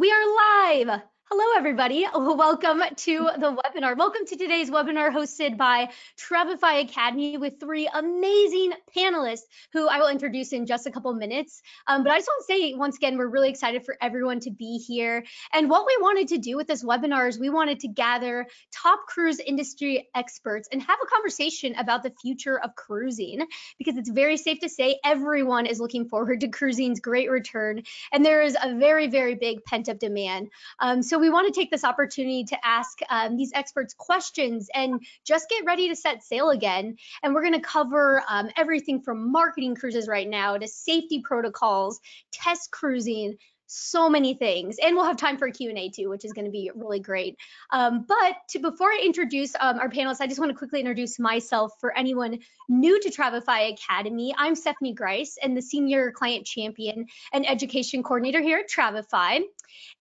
We are live. Hello, everybody. Welcome to the webinar. Welcome to today's webinar hosted by Travefy Academy with three amazing panelists who I will introduce in just a couple minutes. Um, but I just want to say once again, we're really excited for everyone to be here. And what we wanted to do with this webinar is we wanted to gather top cruise industry experts and have a conversation about the future of cruising because it's very safe to say everyone is looking forward to cruising's great return. And there is a very, very big pent up demand. Um, so we want to take this opportunity to ask um, these experts questions and just get ready to set sail again. And we're going to cover um, everything from marketing cruises right now to safety protocols, test cruising, so many things and we'll have time for a q&a too which is going to be really great. Um, but to, before i introduce um, our panelists i just want to quickly introduce myself for anyone new to travefy academy. I'm stephanie grice and the senior client champion and education coordinator here at travefy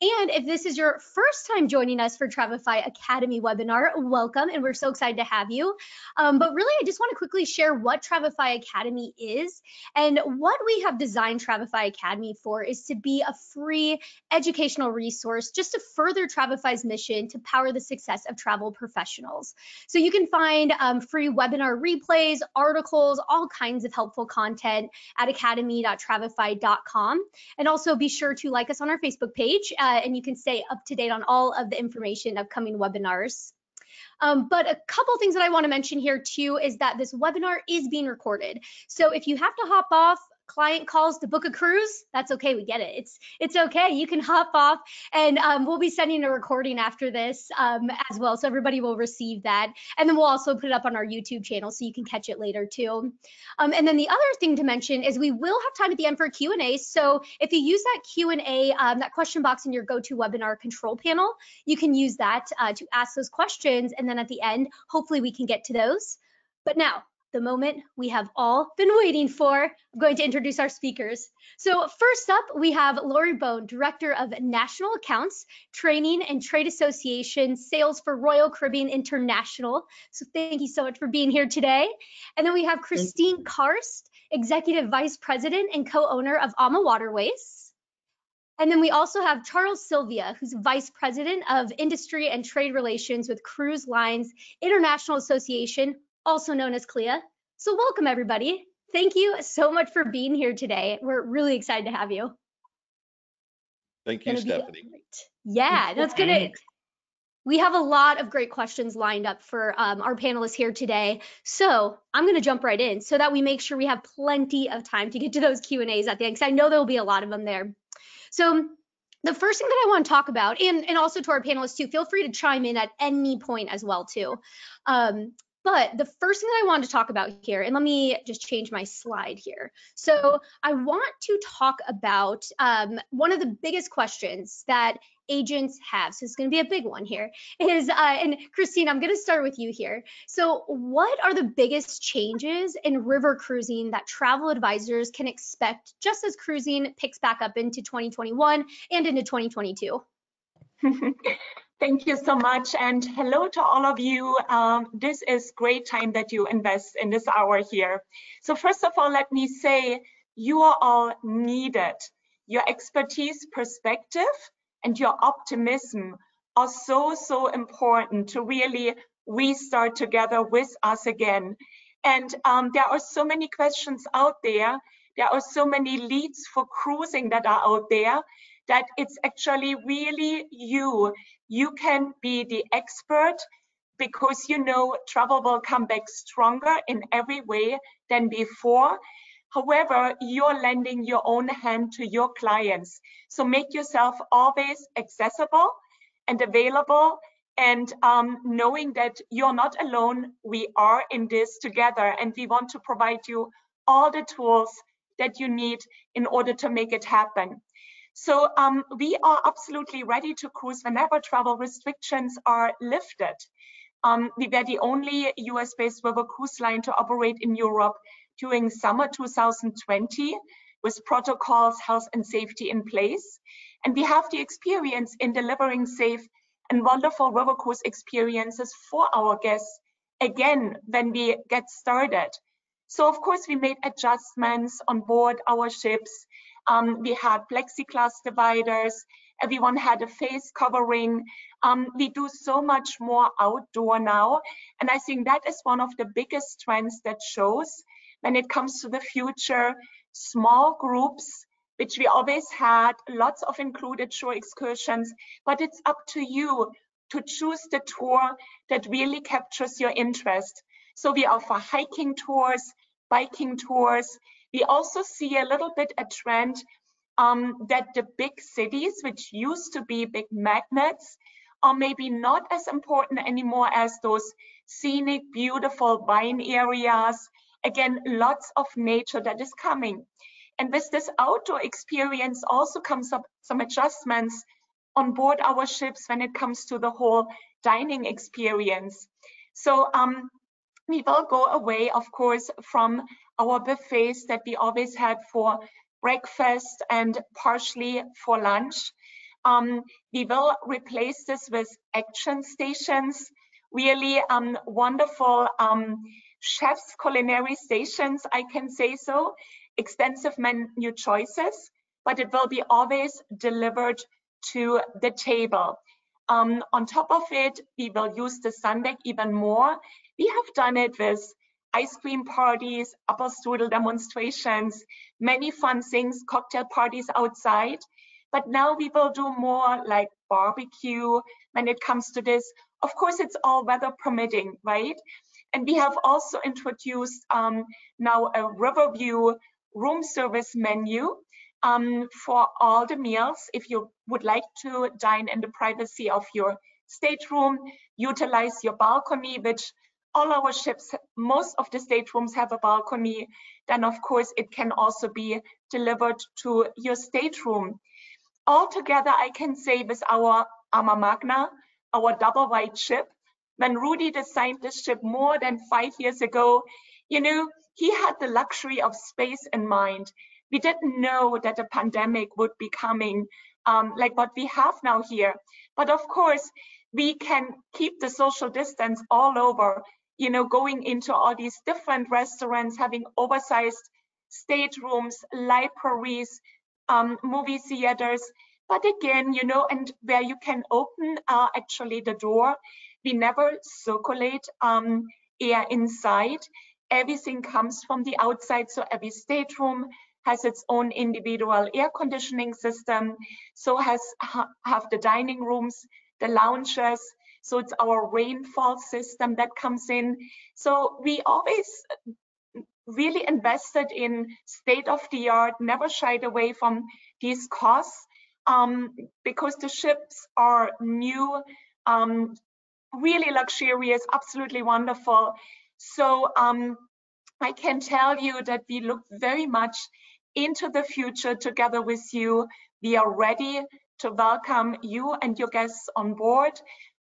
and if this is your first time joining us for travefy academy webinar welcome and we're so excited to have you. Um, but really i just want to quickly share what travefy academy is and what we have designed travefy academy for is to be a free educational resource just to further Travefy's mission to power the success of travel professionals. So you can find um, free webinar replays, articles, all kinds of helpful content at academy.travefy.com. And also be sure to like us on our Facebook page uh, and you can stay up to date on all of the information upcoming webinars. Um, but a couple things that I want to mention here too is that this webinar is being recorded. So if you have to hop off, client calls to book a cruise, that's okay. We get it. It's it's okay. You can hop off, and um, we'll be sending a recording after this um, as well, so everybody will receive that. And then we'll also put it up on our YouTube channel so you can catch it later too. Um, and then the other thing to mention is we will have time at the end for Q and A. So if you use that Q and A, um, that question box in your GoToWebinar control panel, you can use that uh, to ask those questions, and then at the end, hopefully we can get to those. But now the moment we have all been waiting for. I'm going to introduce our speakers. So first up, we have Lori Bone, Director of National Accounts, Training and Trade Association, Sales for Royal Caribbean International. So thank you so much for being here today. And then we have Christine Karst, Executive Vice President and co-owner of AMA Waterways. And then we also have Charles Sylvia, who's Vice President of Industry and Trade Relations with Cruise Lines International Association, also known as CLIA. So welcome everybody. Thank you so much for being here today. We're really excited to have you. Thank you, Stephanie. Yeah, that's good. To We have a lot of great questions lined up for um, our panelists here today. So I'm going to jump right in so that we make sure we have plenty of time to get to those Q&As at the end, because I know there will be a lot of them there. So the first thing that I want to talk about, and, and also to our panelists too, feel free to chime in at any point as well too. Um, but the first thing that I wanted to talk about here, and let me just change my slide here. So I want to talk about um, one of the biggest questions that agents have. So it's going to be a big one here. Is uh, and Christine, I'm going to start with you here. So what are the biggest changes in river cruising that travel advisors can expect just as cruising picks back up into 2021 and into 2022? Thank you so much and hello to all of you. Um, this is great time that you invest in this hour here. So first of all, let me say you are all needed. Your expertise, perspective, and your optimism are so, so important to really restart together with us again. And um, there are so many questions out there. There are so many leads for cruising that are out there that it's actually really you you can be the expert because you know travel will come back stronger in every way than before. However, you're lending your own hand to your clients. So make yourself always accessible and available and um, knowing that you're not alone, we are in this together and we want to provide you all the tools that you need in order to make it happen. So um, we are absolutely ready to cruise whenever travel restrictions are lifted. Um, we were the only US-based river cruise line to operate in Europe during summer 2020 with protocols, health and safety in place. And we have the experience in delivering safe and wonderful river cruise experiences for our guests again when we get started. So of course we made adjustments on board our ships um, we had plexiglass dividers everyone had a face covering. Um, we do so much more outdoor now. And I think that is one of the biggest trends that shows when it comes to the future, small groups, which we always had, lots of included shore excursions, but it's up to you to choose the tour that really captures your interest. So we offer hiking tours, biking tours. We also see a little bit a trend um, that the big cities, which used to be big magnets, are maybe not as important anymore as those scenic, beautiful vine areas. Again, lots of nature that is coming. And with this outdoor experience also comes up some adjustments on board our ships when it comes to the whole dining experience. So um, we will go away, of course, from our buffets that we always had for breakfast and partially for lunch. Um, we will replace this with action stations, really um, wonderful um, chefs culinary stations, I can say so, extensive menu choices, but it will be always delivered to the table. Um, on top of it, we will use the sun deck even more. We have done it with ice cream parties, Apfelstrudel demonstrations, many fun things, cocktail parties outside. But now we will do more like barbecue when it comes to this. Of course, it's all weather permitting, right? And we have also introduced um, now a Riverview room service menu um, for all the meals. If you would like to dine in the privacy of your stateroom, utilize your balcony, which all our ships, most of the staterooms have a balcony, then of course it can also be delivered to your stateroom. Altogether, I can say with our Ama Magna, our double wide ship, when Rudi designed this ship more than five years ago, you know, he had the luxury of space in mind we didn't know that a pandemic would be coming um, like what we have now here. But of course, we can keep the social distance all over, you know, going into all these different restaurants, having oversized staterooms, libraries, um, movie theaters. But again, you know, and where you can open uh, actually the door, we never circulate um, air inside. Everything comes from the outside. So every stateroom has its own individual air conditioning system, so has ha have the dining rooms, the lounges, so it's our rainfall system that comes in. So we always really invested in state of the art, never shied away from these costs um, because the ships are new, um, really luxurious, absolutely wonderful. So um, I can tell you that we look very much into the future together with you. We are ready to welcome you and your guests on board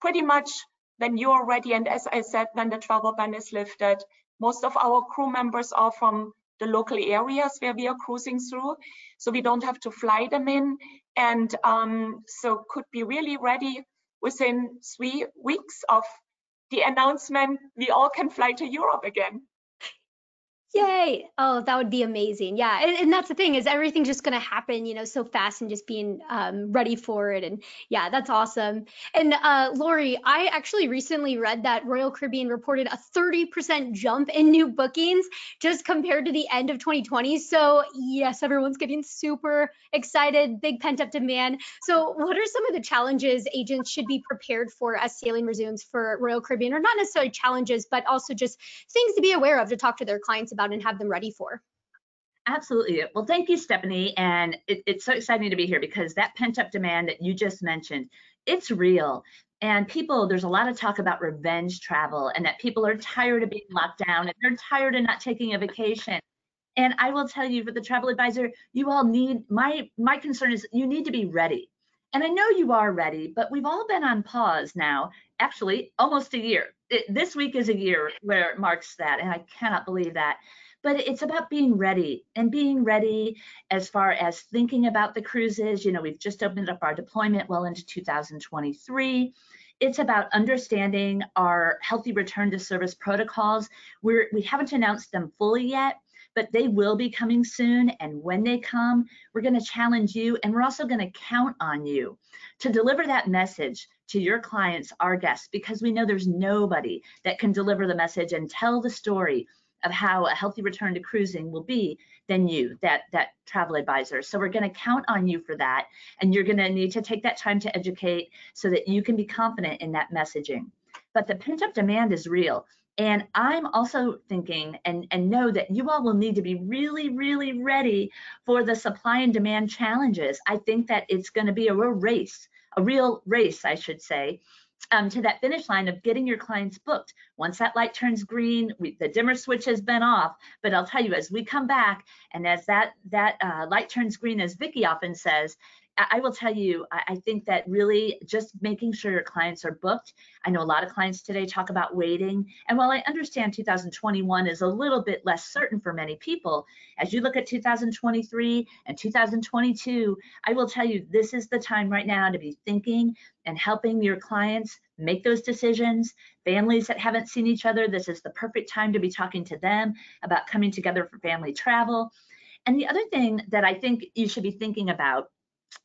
pretty much when you are ready. And as I said, when the travel ban is lifted, most of our crew members are from the local areas where we are cruising through. So we don't have to fly them in and um, so could be really ready within three weeks of the announcement, we all can fly to Europe again. Yay. Oh, that would be amazing. Yeah. And, and that's the thing is everything's just going to happen, you know, so fast and just being um, ready for it. And yeah, that's awesome. And uh, Lori, I actually recently read that Royal Caribbean reported a 30% jump in new bookings just compared to the end of 2020. So yes, everyone's getting super excited, big pent up demand. So what are some of the challenges agents should be prepared for as sailing resumes for Royal Caribbean or not necessarily challenges, but also just things to be aware of to talk to their clients about about and have them ready for. Absolutely. Well, thank you, Stephanie. And it, it's so exciting to be here because that pent up demand that you just mentioned, it's real. And people, there's a lot of talk about revenge travel and that people are tired of being locked down and they're tired of not taking a vacation. And I will tell you for the travel advisor, you all need, my, my concern is you need to be ready. And I know you are ready, but we've all been on pause now, actually almost a year it, this week is a year where it marks that, and I cannot believe that. But it's about being ready and being ready as far as thinking about the cruises. You know, we've just opened up our deployment well into 2023 it's about understanding our healthy return to service protocols. We're, we haven't announced them fully yet, but they will be coming soon. And when they come, we're going to challenge you and we're also going to count on you to deliver that message to your clients, our guests, because we know there's nobody that can deliver the message and tell the story of how a healthy return to cruising will be than you, that, that travel advisor. So we're going to count on you for that. And you're going to need to take that time to educate so that you can be confident in that messaging. But the pent up demand is real. And I'm also thinking and, and know that you all will need to be really, really ready for the supply and demand challenges. I think that it's going to be a real race, a real race, I should say, um, to that finish line of getting your clients booked. Once that light turns green, we, the dimmer switch has been off. But I'll tell you, as we come back and as that that uh, light turns green, as Vicki often says, I will tell you, I think that really just making sure your clients are booked. I know a lot of clients today talk about waiting. And while I understand 2021 is a little bit less certain for many people, as you look at 2023 and 2022, I will tell you this is the time right now to be thinking and helping your clients make those decisions. Families that haven't seen each other, this is the perfect time to be talking to them about coming together for family travel. And the other thing that I think you should be thinking about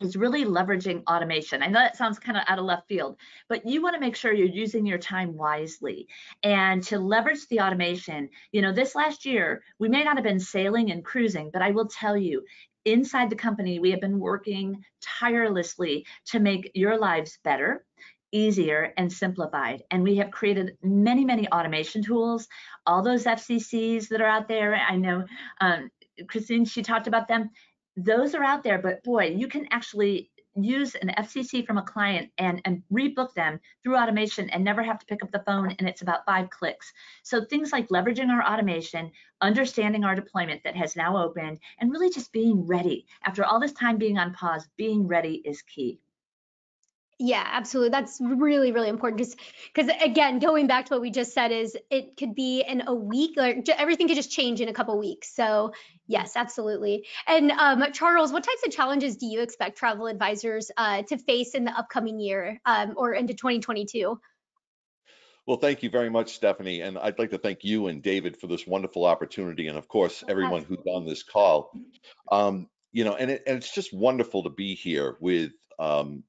is really leveraging automation. I know that sounds kind of out of left field, but you want to make sure you're using your time wisely. And to leverage the automation, you know, this last year, we may not have been sailing and cruising, but I will tell you, inside the company, we have been working tirelessly to make your lives better easier and simplified. And we have created many, many automation tools. All those FCCs that are out there, I know um, Christine, she talked about them those are out there, but boy, you can actually use an FCC from a client and, and rebook them through automation and never have to pick up the phone and it's about five clicks. So things like leveraging our automation, understanding our deployment that has now opened, and really just being ready. After all this time being on pause, being ready is key. Yeah, absolutely. That's really, really important. Just because, again, going back to what we just said, is it could be in a week, like everything could just change in a couple weeks. So, yes, absolutely. And um, Charles, what types of challenges do you expect travel advisors uh, to face in the upcoming year um, or into 2022? Well, thank you very much, Stephanie. And I'd like to thank you and David for this wonderful opportunity. And of course, everyone who's on this call. Um, you know, and, it, and it's just wonderful to be here with um,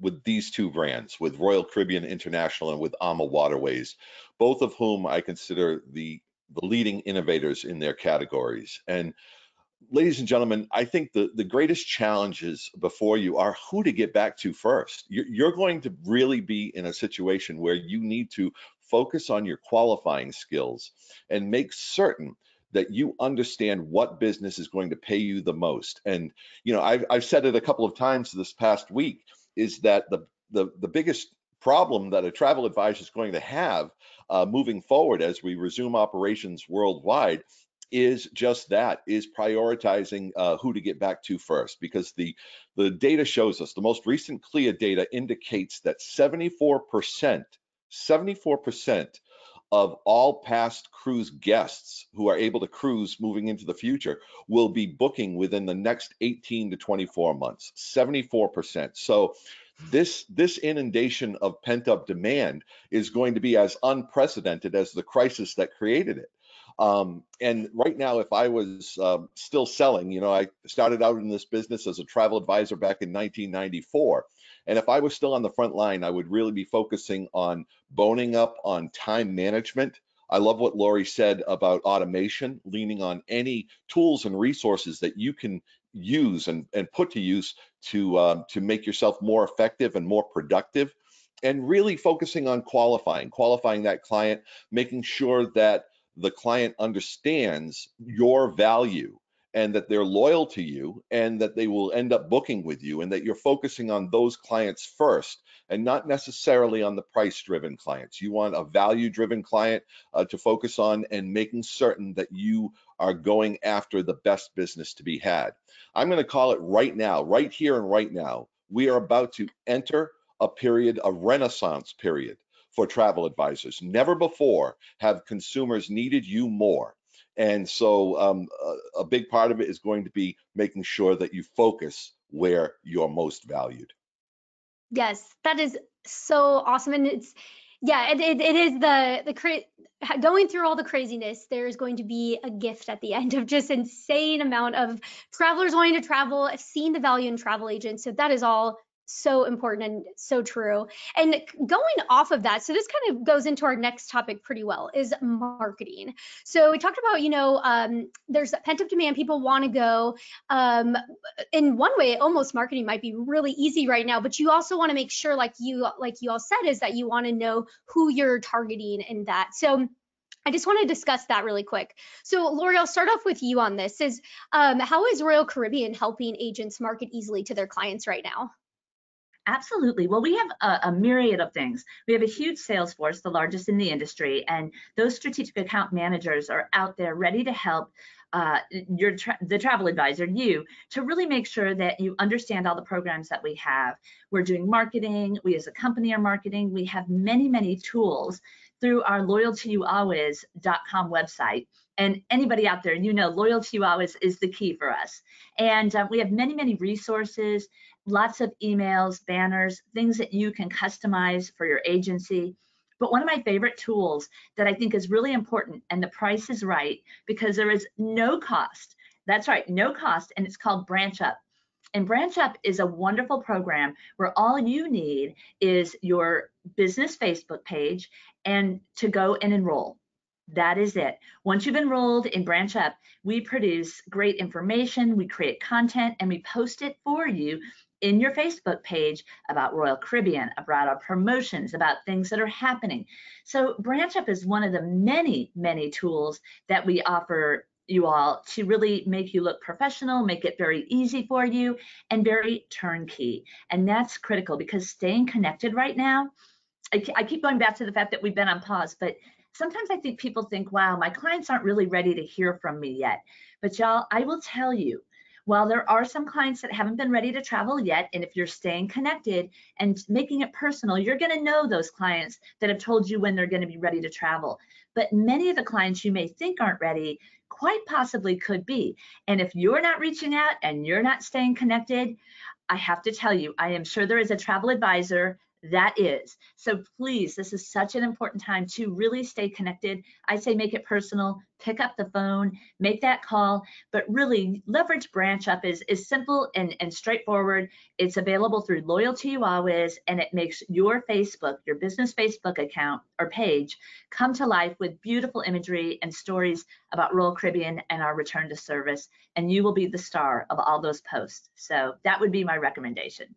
with these two brands, with Royal Caribbean International and with AMA Waterways, both of whom I consider the, the leading innovators in their categories. And ladies and gentlemen, I think the, the greatest challenges before you are who to get back to first. You're, you're going to really be in a situation where you need to focus on your qualifying skills and make certain that you understand what business is going to pay you the most. And, you know, I've, I've said it a couple of times this past week is that the, the, the biggest problem that a travel advisor is going to have uh, moving forward as we resume operations worldwide is just that is prioritizing uh, who to get back to first. Because the the data shows us the most recent CLIA data indicates that 74% 74% of all past cruise guests who are able to cruise moving into the future will be booking within the next 18 to 24 months 74% so this this inundation of pent up demand is going to be as unprecedented as the crisis that created it. Um, and right now if i was um, still selling you know i started out in this business as a travel advisor back in 1994 and if I was still on the front line, I would really be focusing on boning up on time management. I love what Lori said about automation, leaning on any tools and resources that you can use and, and put to use to, um, to make yourself more effective and more productive. And really focusing on qualifying, qualifying that client, making sure that the client understands your value and that they're loyal to you and that they will end up booking with you and that you're focusing on those clients first and not necessarily on the price driven clients. You want a value driven client uh, to focus on and making certain that you are going after the best business to be had. I'm going to call it right now, right here and right now. We are about to enter a period, a renaissance period for travel advisors. Never before have consumers needed you more. And so um, a, a big part of it is going to be making sure that you focus where you're most valued. Yes, that is so awesome. And it's Yeah, it, it, it is the the cra- going through all the craziness. There's going to be a gift at the end of just insane amount of travelers wanting to travel, seeing the value in travel agents. So that is all so important and so true. And going off of that, so this kind of goes into our next topic pretty well is marketing. So we talked about, you know, um, there's pent up demand, people want to go. Um, in one way, almost marketing might be really easy right now, but you also want to make sure, like you like you all said, is that you want to know who you're targeting in that. So I just want to discuss that really quick. So, Lori, I'll start off with you on this. Is um, how is Royal Caribbean helping agents market easily to their clients right now? Absolutely. Well, we have a, a, myriad of things. We have a huge sales force, the largest in the industry, and those strategic account managers are out there ready to help uh, your tra the travel advisor, you, to really make sure that you understand all the programs that we have. We're doing marketing. We as a company are marketing. We have many, many tools through our loyaltyyoualways.com website. And anybody out there, you know, loyalty you always is the key for us. And uh, we have many, many resources lots of emails, banners, things that you can customize for your agency. But one of my favorite tools that I think is really important, and the price is right because there is no cost. That's right, no cost, and it's called Branch Up. And Branch Up is a wonderful program where all you need is your business Facebook page and to go and enroll. That is it. Once you've enrolled in Branch Up, we produce great information, we create content, and we post it for you in your Facebook page about Royal Caribbean, about our promotions, about things that are happening. So Branch Up is one of the many, many tools that we offer you all to really make you look professional, make it very easy for you, and very turnkey. And that's critical because staying connected right now, I, I keep going back to the fact that we've been on pause, but sometimes I think people think, wow, my clients aren't really ready to hear from me yet. But y'all, I will tell you, while there are some clients that haven't been ready to travel yet, and if you're staying connected and making it personal, you're going to know those clients that have told you when they're going to be ready to travel. But many of the clients you may think aren't ready quite possibly could be. And if you're not reaching out and you're not staying connected, I have to tell you, I am sure there is a travel advisor that is. So please, this is such an important time to really stay connected. I say make it personal, pick up the phone, make that call, but really leverage branch up is, is simple and, and straightforward. It's available through Loyalty Always, and it makes your Facebook, your business Facebook account or page come to life with beautiful imagery and stories about Royal Caribbean and our return to service. And you will be the star of all those posts. So that would be my recommendation.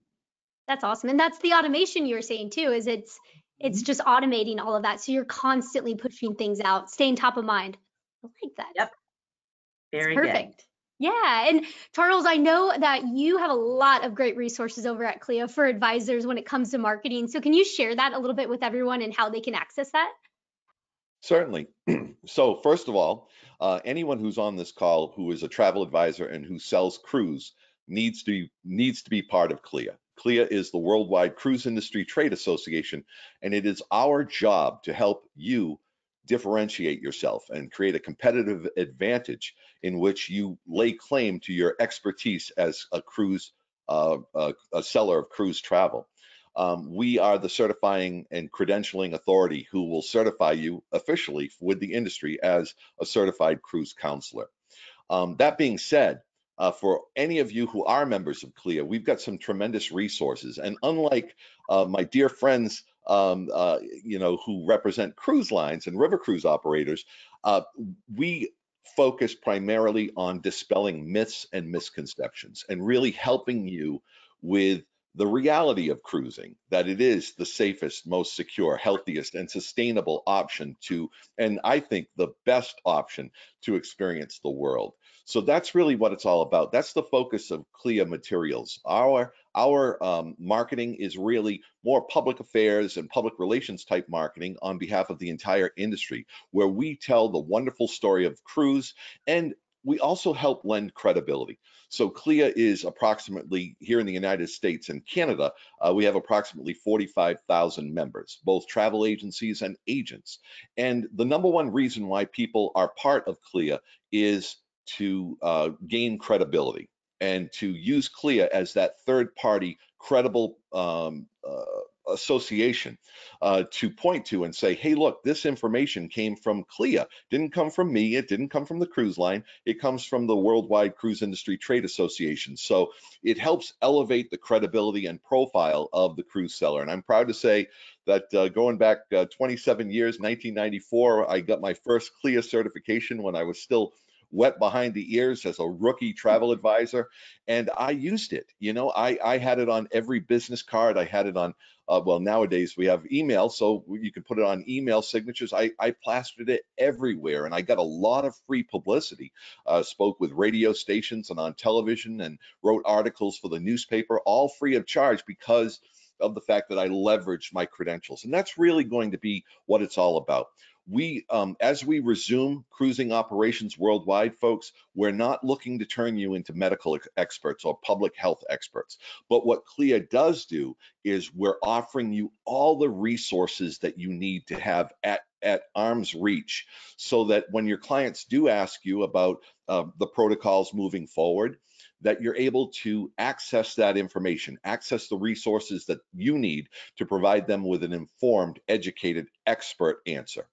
That's awesome. And that's the automation you were saying too, is it's it's mm-hmm. just automating all of that. So you're constantly pushing things out, staying top of mind. I like that. Yep. Very perfect. Good. Yeah, and Charles, I know that you have a lot of great resources over at CLIA for advisors when it comes to marketing. So can you share that a little bit with everyone and how they can access that? Certainly. so first of all, uh, anyone who's on this call who is a travel advisor and who sells cruise needs to be, needs to be part of CLIA. CLIA is the Worldwide Cruise Industry Trade Association, and it is our job to help you differentiate yourself and create a competitive advantage in which you lay claim to your expertise as a cruise, uh, a, a, seller of cruise travel. Um, we are the certifying and credentialing authority who will certify you officially with the industry as a certified cruise counselor. Um, that being said, uh, for any of you who are members of CLIA, we've got some tremendous resources. And unlike uh, my dear friends, um, uh, you know, who represent cruise lines and river cruise operators, uh, we focus primarily on dispelling myths and misconceptions and really helping you with the reality of cruising, that it is the safest, most secure, healthiest, and sustainable option to, and I think the best option to experience the world. So that's really what it's all about. That's the focus of CLIA materials. Our our um, marketing is really more public affairs and public relations type marketing on behalf of the entire industry, where we tell the wonderful story of cruise and we also help lend credibility. So CLIA is approximately here in the United States and Canada, uh, we have approximately 45,000 members, both travel agencies and agents. And the number one reason why people are part of CLIA is to uh, gain credibility and to use CLIA as that third party credible um, uh, association uh, to point to and say, hey, look, this information came from CLIA. Didn't come from me. It didn't come from the cruise line. It comes from the Worldwide Cruise Industry Trade Association. So it helps elevate the credibility and profile of the cruise seller. And I'm proud to say that uh, going back uh, 27 years, 1994, I got my first CLIA certification when I was still wet behind the ears as a rookie travel advisor and i used it you know i i had it on every business card i had it on uh, well nowadays we have email so you can put it on email signatures i i plastered it everywhere and i got a lot of free publicity uh, spoke with radio stations and on television and wrote articles for the newspaper all free of charge because of the fact that I leveraged my credentials. And that's really going to be what it's all about we um, as we resume cruising operations worldwide folks we're not looking to turn you into medical experts or public health experts but what clia does do is we're offering you all the resources that you need to have at at arm's reach so that when your clients do ask you about uh, the protocols moving forward that you're able to access that information, access the resources that you need to provide them with an informed, educated, expert answer.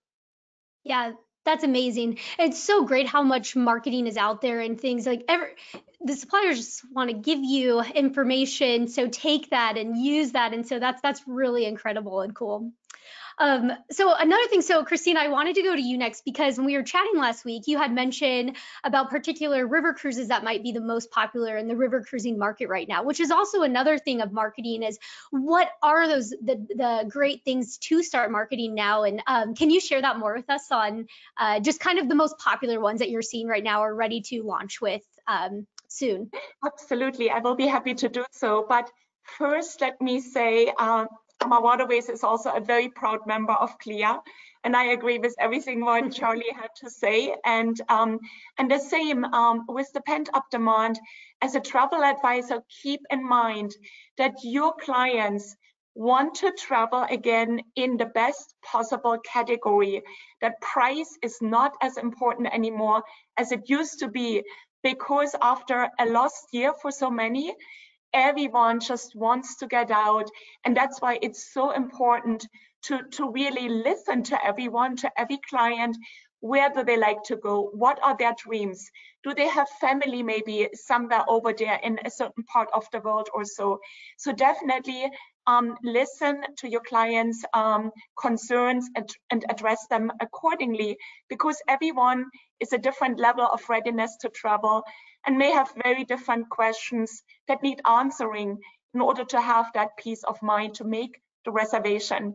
Yeah, that's amazing. It's so great how much marketing is out there and things like ever the suppliers just want to give you information so take that and use that and so that's that's really incredible and cool. Um, so another thing, so Christina, I wanted to go to you next because when we were chatting last week, you had mentioned about particular river cruises that might be the most popular in the river cruising market right now, which is also another thing of marketing is what are those the, the great things to start marketing now? And um, can you share that more with us on uh, just kind of the most popular ones that you're seeing right now or ready to launch with um, soon? Absolutely, I will be happy to do so. But first, let me say uh, AMA Waterways is also a very proud member of CLIA. And I agree with everything what Charlie had to say. And, um, and the same um, with the pent up demand. As a travel advisor, keep in mind that your clients want to travel again in the best possible category. That price is not as important anymore as it used to be because after a lost year for so many, everyone just wants to get out. And that's why it's so important to, to really listen to everyone, to every client. Where do they like to go? What are their dreams? Do they have family maybe somewhere over there in a certain part of the world or so? So definitely um, listen to your clients' um, concerns and, and address them accordingly because everyone is a different level of readiness to travel and may have very different questions that need answering in order to have that peace of mind to make the reservation.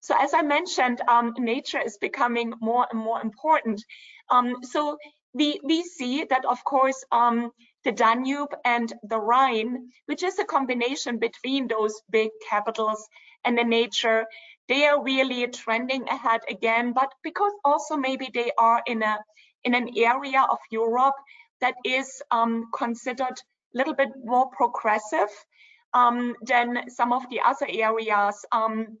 So as I mentioned, um, nature is becoming more and more important. Um, so we, we see that, of course, um, the Danube and the Rhine, which is a combination between those big capitals and the nature, they are really trending ahead again, but because also maybe they are in a in an area of Europe that is um, considered a little bit more progressive um, than some of the other areas. Um,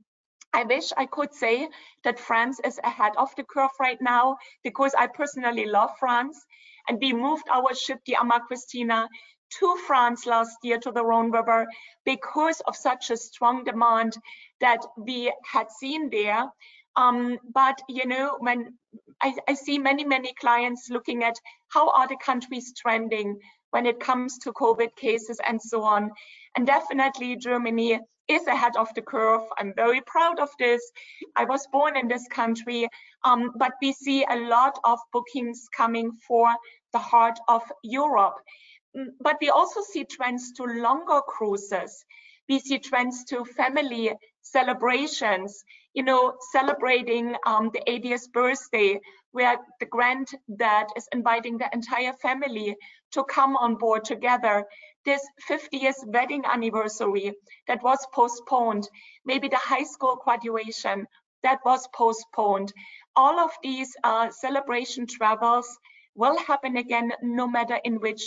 I wish I could say that France is ahead of the curve right now because I personally love France. And we moved our ship, the Ama Kristina, to France last year to the Rhone River because of such a strong demand that we had seen there. Um, but you know, when I, I see many, many clients looking at how are the countries trending when it comes to COVID cases and so on. And definitely Germany is ahead of the curve. I'm very proud of this. I was born in this country, um, but we see a lot of bookings coming for the heart of Europe. Mm, but we also see trends to longer cruises. We see trends to family celebrations, you know, celebrating um, the 80th birthday, where the granddad is inviting the entire family to come on board together. This 50th wedding anniversary that was postponed, maybe the high school graduation that was postponed. All of these uh, celebration travels will happen again, no matter in which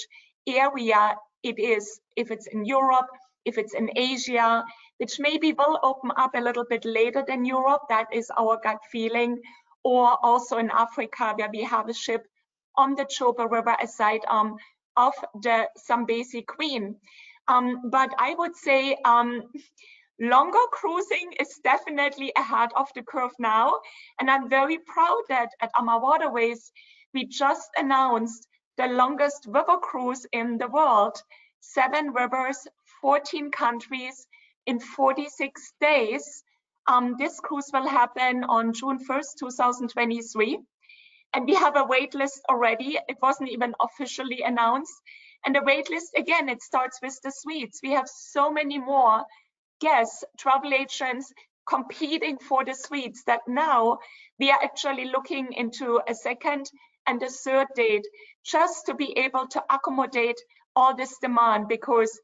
area it is, if it's in Europe, if it's in Asia, which maybe will open up a little bit later than Europe, that is our gut feeling, or also in Africa, where we have a ship on the Chobe River aside um, of the Zambezi Queen. Um, but I would say um, Longer cruising is definitely ahead of the curve now. And I'm very proud that at AMA Waterways, we just announced the longest river cruise in the world, seven rivers, 14 countries in 46 days. Um, this cruise will happen on June 1st, 2023. And we have a wait list already. It wasn't even officially announced. And the wait list, again, it starts with the suites. We have so many more guests, travel agents competing for the suites that now we are actually looking into a second and a third date just to be able to accommodate all this demand because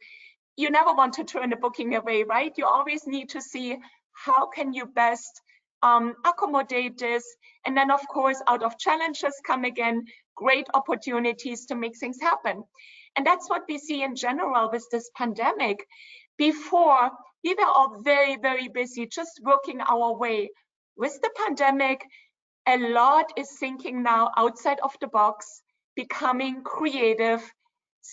you never want to turn a booking away, right? You always need to see how can you best um, accommodate this. And then of course, out of challenges come again, great opportunities to make things happen. And that's what we see in general with this pandemic. Before, we were all very, very busy just working our way. With the pandemic, a lot is thinking now outside of the box, becoming creative,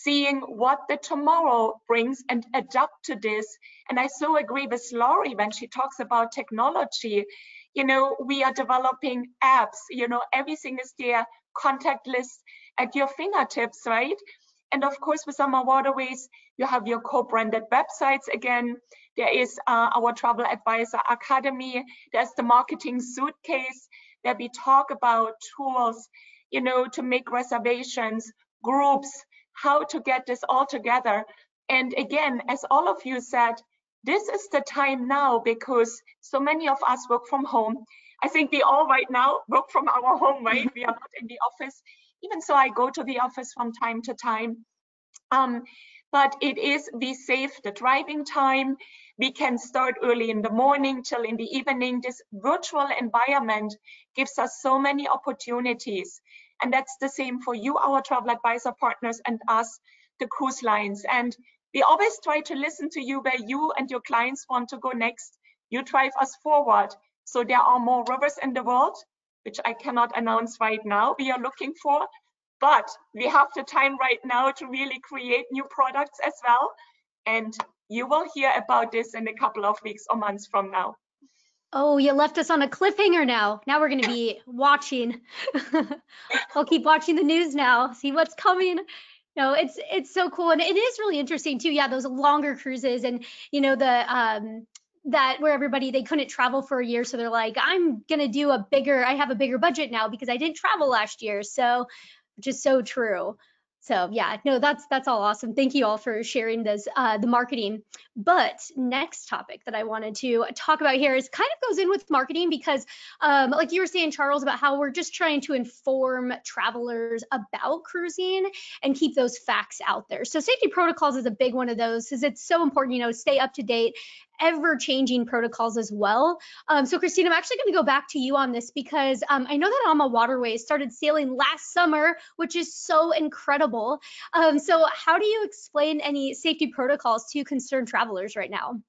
seeing what the tomorrow brings and adapt to this. And I so agree with Lori when she talks about technology. You know, we are developing apps, you know, everything is there, contact list at your fingertips, right? And of course, with AMA Waterways, you have your co-branded websites again. There is uh, our Travel Advisor Academy. There's the marketing suitcase where we talk about tools, you know, to make reservations, groups, how to get this all together. And again, as all of you said, this is the time now because so many of us work from home. I think we all right now work from our home, right? we are not in the office. Even so, I go to the office from time to time. Um, but it is, we save the driving time. We can start early in the morning till in the evening. This virtual environment gives us so many opportunities. And that's the same for you, our travel advisor partners, and us, the cruise lines. And we always try to listen to you where you and your clients want to go next. You drive us forward. So there are more rivers in the world, which I cannot announce right now, we are looking for. But we have the time right now to really create new products as well. And you will hear about this in a couple of weeks or months from now. Oh, you left us on a cliffhanger now. Now we're going to be watching. I'll keep watching the news now, see what's coming. No, it's it's so cool and it is really interesting too. Yeah, those longer cruises and you know the um that where everybody they couldn't travel for a year so they're like I'm going to do a bigger I have a bigger budget now because I didn't travel last year. So which is so true. So yeah, no, that's that's all awesome. Thank you all for sharing this, uh, the marketing. But next topic that I wanted to talk about here is kind of goes in with marketing because, um, like you were saying, Charles, about how we're just trying to inform travelers about cruising and keep those facts out there. So safety protocols is a big one of those because it's so important, you know, stay up to date ever changing protocols as well. Um, so Christine, I'm actually going to go back to you on this because um, I know that AMA Waterways started sailing last summer, which is so incredible. Um, so how do you explain any safety protocols to concerned travelers right now?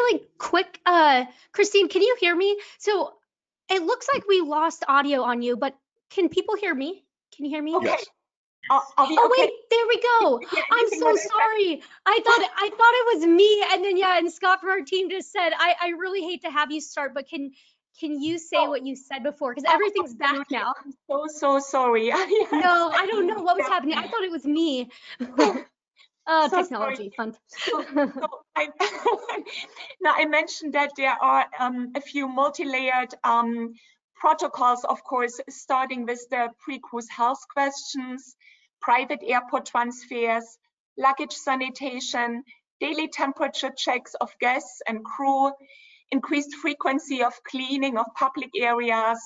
Really quick, uh, Christine, can you hear me? So it looks like we lost audio on you, but can people hear me? Can you hear me? Okay. Yes. Are, are we Oh okay? wait, there we go. Yeah, I'm so sorry. I thought it, I thought it was me, and then yeah, and Scott from our team just said, I I really hate to have you start, but can can you say Oh. what you said before? Because Oh, everything's back absolutely. now. I'm so, so sorry. Yes. No, I don't know what was Yeah. happening. I thought it was me. So Oh, sorry. technology, fun. So, so I, now I mentioned that there are um, a few multi-layered um, protocols, of course, starting with the pre-cruise health questions, private airport transfers, luggage sanitation, daily temperature checks of guests and crew, increased frequency of cleaning of public areas,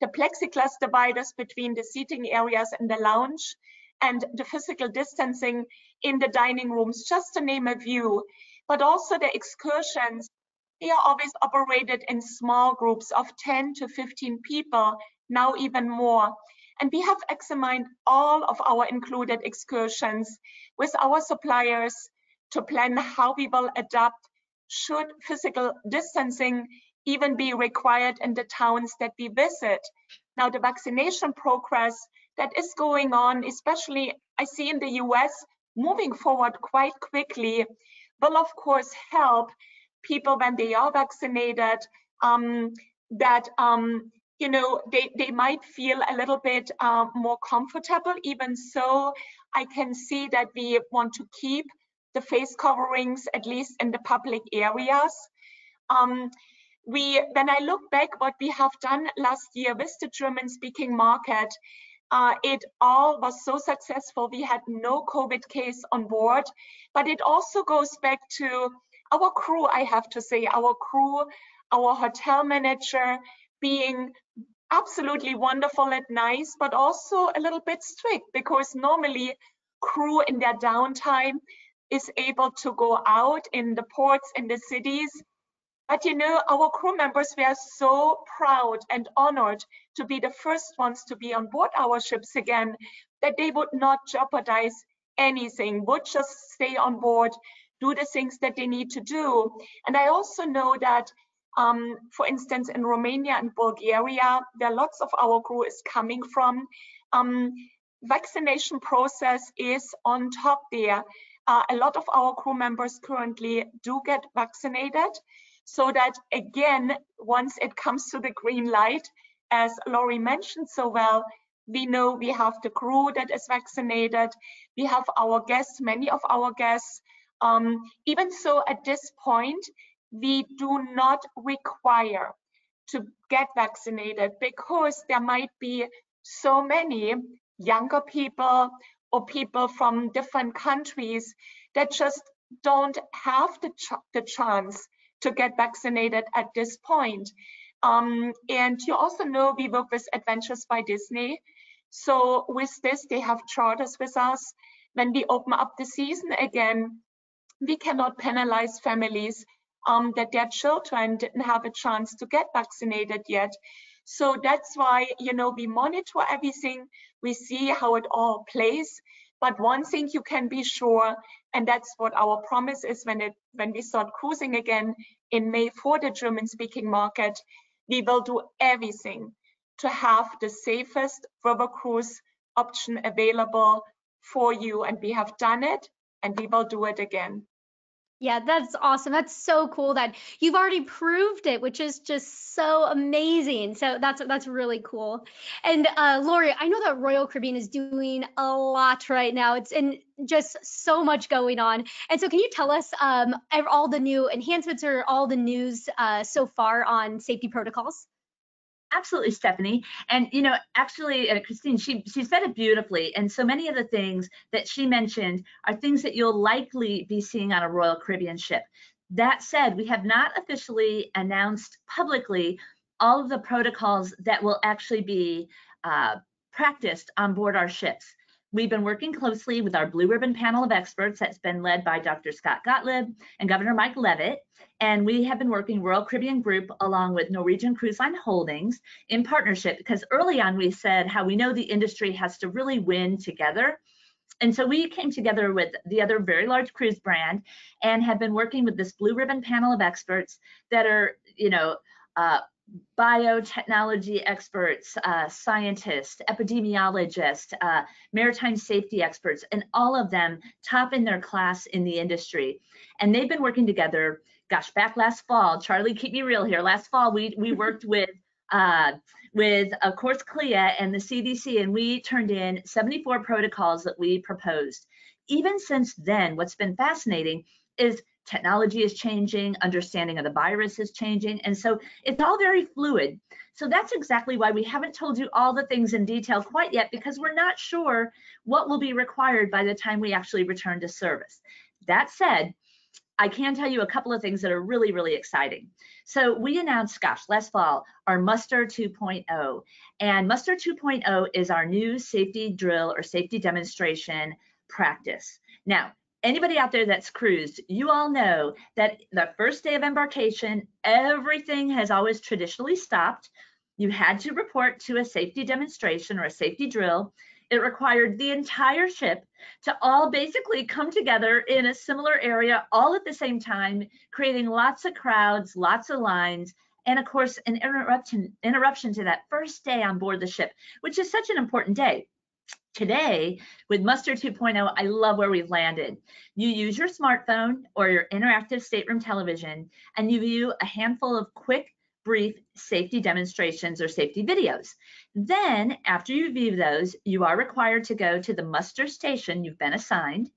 the plexiglass dividers between the seating areas and the lounge, and the physical distancing in the dining rooms, just to name a few. But also the excursions, they are always operated in small groups of 10 to 15 people, now even more. And we have examined all of our included excursions with our suppliers to plan how we will adapt should physical distancing even be required in the towns that we visit. Now, the vaccination progress that is going on, especially I see in the US, moving forward quite quickly, will of course help people when they are vaccinated um, that um, you know they, they might feel a little bit uh, more comfortable. Even so i can see that we want to keep the face coverings at least in the public areas. Um, we when i look back what we have done last year with the german speaking market uh, it all was so successful. We had no COVID case on board, but it also goes back to our crew, I have to say, our crew, our hotel manager being absolutely wonderful and nice, but also a little bit strict because normally crew in their downtime is able to go out in the ports in the cities but you know, our crew members were so proud and honored to be the first ones to be on board our ships again, that they would not jeopardize anything, would just stay on board, do the things that they need to do. And I also know that, um, for instance, in Romania and Bulgaria, where lots of our crew is coming from, um, vaccination process is on top there. Uh, a lot of our crew members currently do get vaccinated so that again, once it comes to the green light, as Lori mentioned so well, we know we have the crew that is vaccinated, we have our guests, many of our guests. Um, even so, at this point, we do not require to get vaccinated because there might be so many younger people or people from different countries that just don't have the, ch the chance to get vaccinated at this point. Um, and you also know we work with Adventures by Disney. So with this, they have charters with us. When we open up the season again, we cannot penalize families um, that their children didn't have a chance to get vaccinated yet. So that's why, you know, we monitor everything. We see how it all plays. But one thing you can be sure, and that's what our promise is when it when we start cruising again in May for the German speaking market, we will do everything to have the safest river cruise option available for you. And we have done it and we will do it again. Yeah, that's awesome. That's so cool that you've already proved it, which is just so amazing. So that's that's really cool. And uh, Lori, I know that Royal Caribbean is doing a lot right now. It's in just so much going on. And so, can you tell us um, all the new enhancements or all the news uh, so far on safety protocols? Absolutely, Stephanie. And you know, actually, uh, Christine, she she said it beautifully. And so many of the things that she mentioned are things that you'll likely be seeing on a Royal Caribbean ship. That said, we have not officially announced publicly all of the protocols that will actually be uh, practiced on board our ships. We've been working closely with our Blue Ribbon panel of experts that's been led by Dr. Scott Gottlieb and Governor Mike Leavitt. And we have been working Royal Caribbean Group along with Norwegian Cruise Line Holdings in partnership because early on we said how we know the industry has to really win together. And so we came together with the other very large cruise brand and have been working with this Blue Ribbon panel of experts that are, you know, uh, biotechnology experts, uh, scientists, epidemiologists, uh, maritime safety experts, and all of them top in their class in the industry. And they've been working together, gosh, back last fall, Charlie, keep me real here. Last fall, we, we worked with uh, with, of course, CLIA and the CDC, and we turned in 74 protocols that we proposed. Even since then, what's been fascinating is technology is changing, understanding of the virus is changing. And so it's all very fluid. So that's exactly why we haven't told you all the things in detail quite yet, because we're not sure what will be required by the time we actually return to service. That said, I can tell you a couple of things that are really, really exciting. So we announced, gosh, last fall, our Muster 2.0. And Muster 2.0 is our new safety drill or safety demonstration practice. Now, anybody out there that's cruised, you all know that the first day of embarkation, everything has always traditionally stopped. You had to report to a safety demonstration or a safety drill. It required the entire ship to all basically come together in a similar area all at the same time, creating lots of crowds, lots of lines, and of course, an interruption, interruption to that first day on board the ship, which is such an important day. Today, with Muster 2.0, I love where we've landed. You use your smartphone or your interactive stateroom television, and you view a handful of quick, brief safety demonstrations or safety videos. Then, after you view those, you are required to go to the muster station you've been assigned.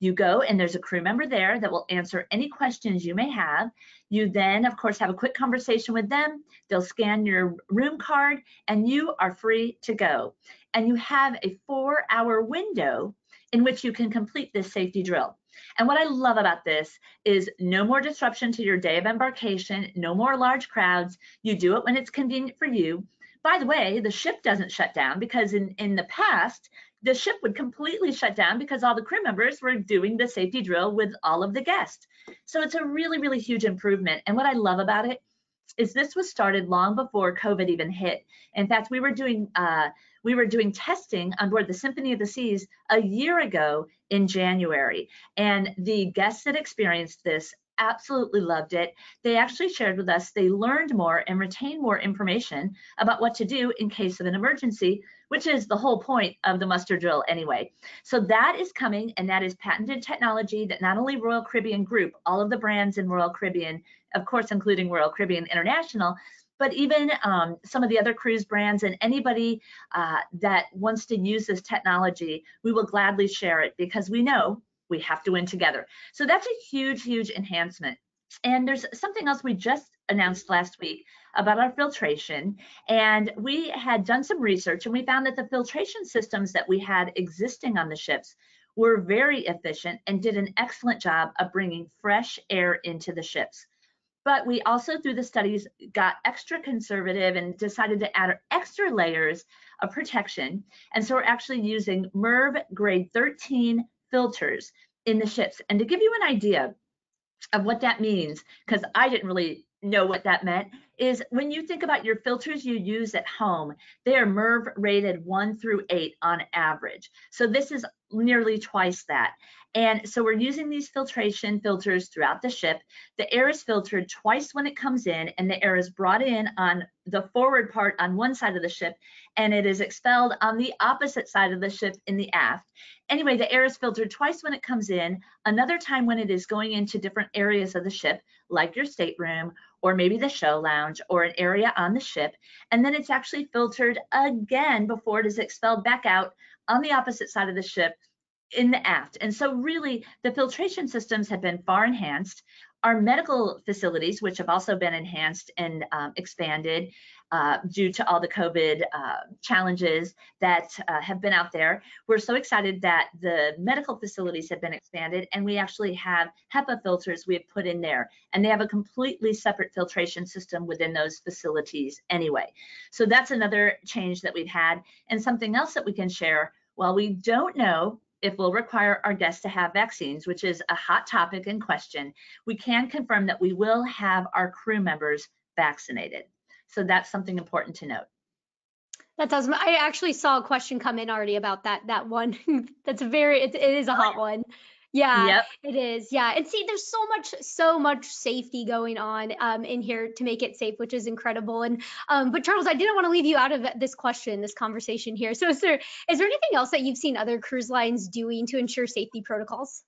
You go and there's a crew member there that will answer any questions you may have. You then, of course, have a quick conversation with them. They'll scan your room card and you are free to go. And you have a four hour window in which you can complete this safety drill. And what I love about this is no more disruption to your day of embarkation, no more large crowds. You do it when it's convenient for you. By the way, the ship doesn't shut down because in, in the past, the ship would completely shut down because all the crew members were doing the safety drill with all of the guests. So it's a really, really huge improvement. And what I love about it is this was started long before COVID even hit. In fact, we were doing uh, we were doing testing on board the Symphony of the Seas a year ago in January, and the guests that experienced this absolutely loved it. They actually shared with us they learned more and retained more information about what to do in case of an emergency, which is the whole point of the muster drill anyway. So that is coming and that is patented technology that not only Royal Caribbean Group, all of the brands in Royal Caribbean, of course, including Royal Caribbean International, but even um, some of the other cruise brands and anybody uh, that wants to use this technology, we will gladly share it because we know we have to win together. So that's a huge, huge enhancement. And there's something else we just announced last week about our filtration. And we had done some research and we found that the filtration systems that we had existing on the ships were very efficient and did an excellent job of bringing fresh air into the ships. But we also, through the studies, got extra conservative and decided to add extra layers of protection. And so we're actually using MERV grade 13 filters in the ships. And to give you an idea of what that means, because I didn't really know what that meant, is when you think about your filters you use at home, they are MERV rated one through eight on average. So this is nearly twice that. And so we're using these filtration filters throughout the ship. The air is filtered twice when it comes in, and the air is brought in on the forward part on one side of the ship, and it is expelled on the opposite side of the ship in the aft. Anyway, the air is filtered twice when it comes in, another time when it is going into different areas of the ship, like your stateroom, or maybe the show lounge, or an area on the ship, and then it's actually filtered again before it is expelled back out on the opposite side of the ship in the aft. And so really the filtration systems have been far enhanced. Our medical facilities, which have also been enhanced and um, expanded uh, due to all the COVID uh, challenges that uh, have been out there, we're so excited that the medical facilities have been expanded and we actually have HEPA filters we have put in there. And they have a completely separate filtration system within those facilities anyway. So that's another change that we've had. And something else that we can share, while we don't know if we'll require our guests to have vaccines, which is a hot topic in question, we can confirm that we will have our crew members vaccinated. So that's something important to note. That does. I actually saw a question come in already about that. That one. That's a very. It, it is a hot one. Yeah, yep. it is. Yeah, and see, there's so much, so much safety going on um, in here to make it safe, which is incredible. And um, but Charles, I didn't want to leave you out of this question, this conversation here. So is there is there anything else that you've seen other cruise lines doing to ensure safety protocols?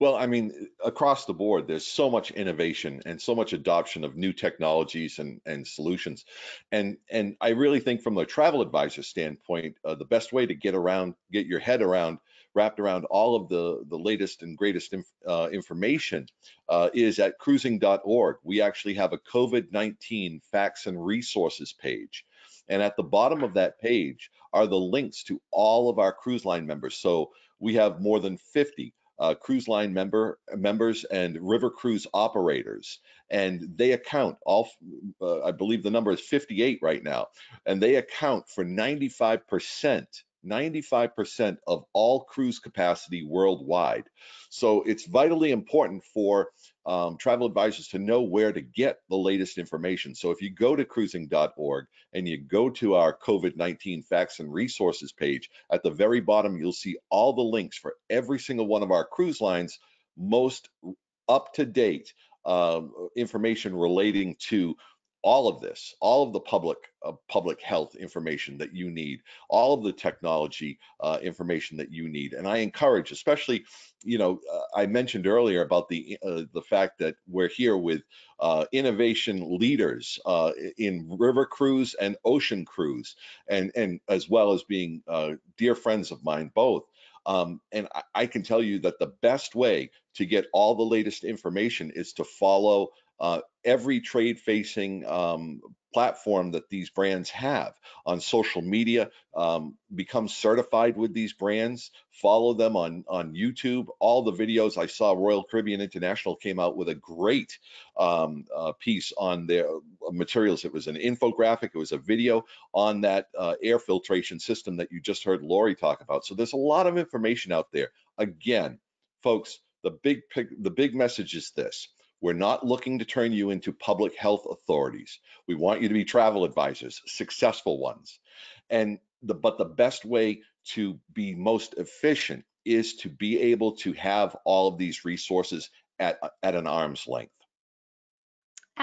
Well, I mean, across the board, there's so much innovation and so much adoption of new technologies and, and solutions. And and I really think from a travel advisor standpoint, uh, the best way to get around, get your head around wrapped around all of the, the latest and greatest inf uh, information uh, is at cruising.org. We actually have a COVID-19 facts and resources page. And at the bottom of that page are the links to all of our cruise line members. So we have more than 50 uh, cruise line member members and river cruise operators, and they account all. Uh, I believe the number is 58 right now, and they account for 95 percent 95% of all cruise capacity worldwide. So it's vitally important for um, travel advisors to know where to get the latest information. So if you go to cruising.org and you go to our COVID-19 facts and resources page, at the very bottom, you'll see all the links for every single one of our cruise lines, most up to date um, information relating to all of this, all of the public uh, public health information that you need, all of the technology uh, information that you need, and I encourage, especially, you know, uh, I mentioned earlier about the uh, the fact that we're here with uh, innovation leaders uh, in river cruise and ocean cruise, and and as well as being dear friends of mine both. Um, and I, I, can tell you that the best way to get all the latest information is to follow uh, every trade facing um, platform that these brands have on social media um, become certified with these brands follow them on on youtube. All the videos i saw royal caribbean international came out with a great um, uh, piece on their uh, materials. It was an infographic it was a video on that uh, air filtration system that you just heard lori talk about. So there's a lot of information out there. Again folks the big the big message is this we're not looking to turn you into public health authorities. We want you to be travel advisors, successful ones. And the, but the best way to be most efficient is to be able to have all of these resources at, at an arm's length.